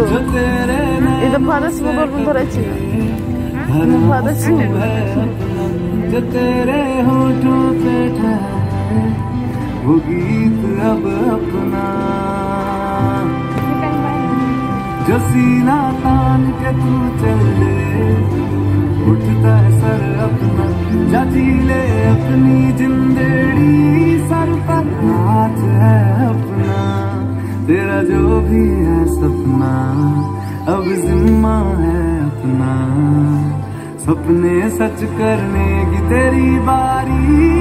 itu itu panas ngobrol bentar aja panas वो गीत अब अपना जसीना तान के तू चल ले उठता है सर अपना जजीले अपनी जिंदड़ी सर पर नाच है अपना तेरा जो भी है सपना, अब जिम्मा है अपना। सपने सच करने की तेरी बारी।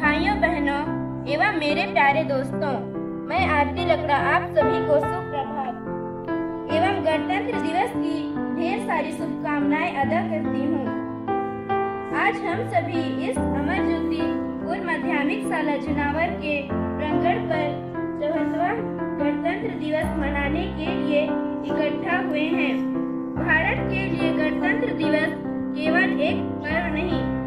भाइयों, बहनों, एवं मेरे प्यारे दोस्तों, मैं आरती लकड़ा आप सभी को सुप्रभात। एवं गणतंत्र दिवस की ढेर सारी शुभकामनाएँ अदा करती हूँ। आज हम सभी इस अमर ज्योति पूर्व माध्यमिक शाला जुनावर के प्रांगण पर चौहत्तवा गणतंत्र दिवस मनाने के लिए इकट्ठा हुए हैं। भारत के लिए गणतंत्र दिवस केवल एक पर्व नहीं